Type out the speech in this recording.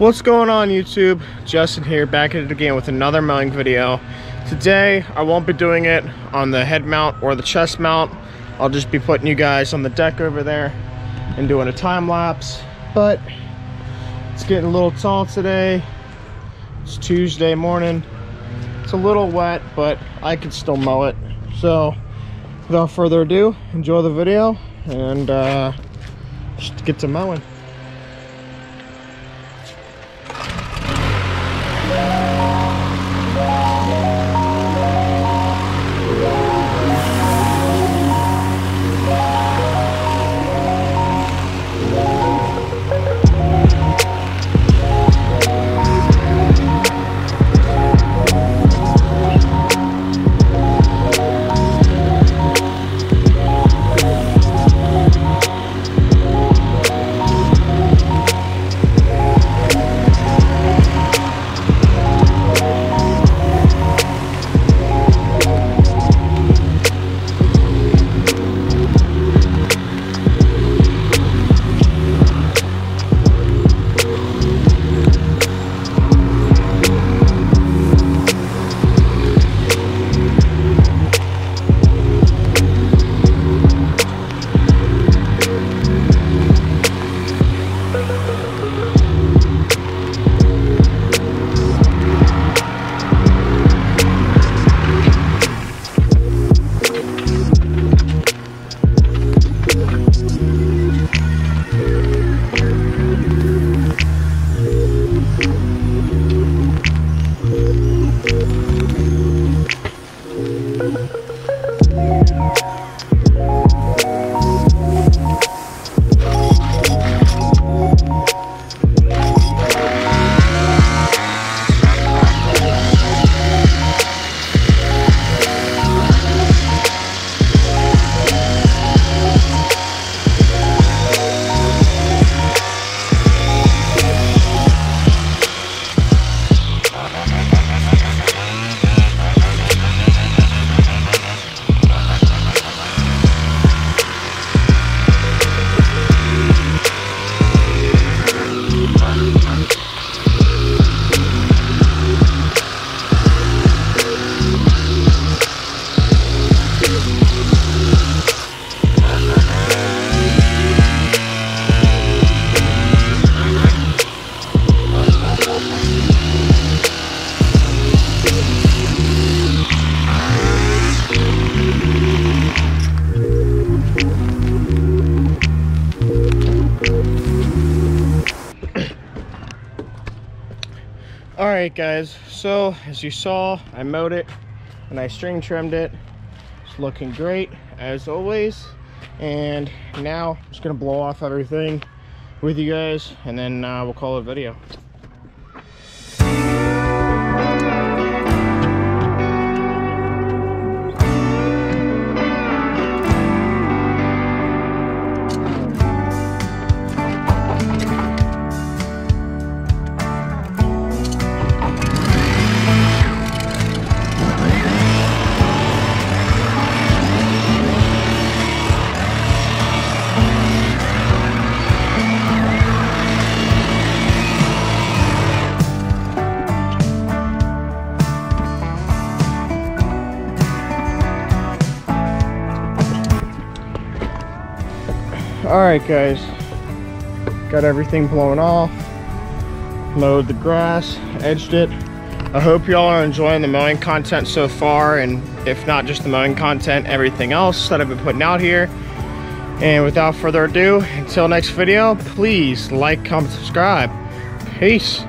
What's going on YouTube? Justin here, back at it again with another mowing video. Today, I won't be doing it on the head mount or the chest mount. I'll just be putting you guys on the deck over there and doing a time lapse. But it's getting a little tall today. It's Tuesday morning. It's a little wet, but I can still mow it. So, without further ado, enjoy the video and uh, just get to mowing. All right guys. So as you saw i mowed it and i string trimmed it. It's looking great as always. And now i'm just gonna blow off everything with you guys and then uh, we'll call it a video all right guys. Got everything blown off. Mowed the grass edged it. I hope y'all are enjoying the mowing content so far and if not just the mowing content everything else that i've been putting out here. And without further ado until next video please like comment subscribe. Peace